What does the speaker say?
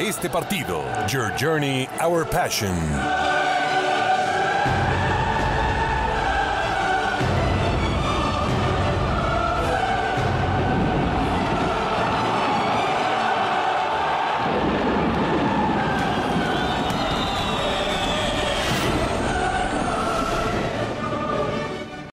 este partido. Your Journey, Our Passion.